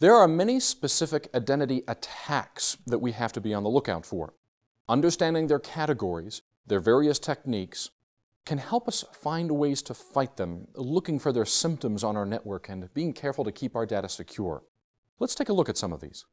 There are many specific identity attacks that we have to be on the lookout for. Understanding their categories, their various techniques, can help us find ways to fight them, looking for their symptoms on our network and being careful to keep our data secure. Let's take a look at some of these.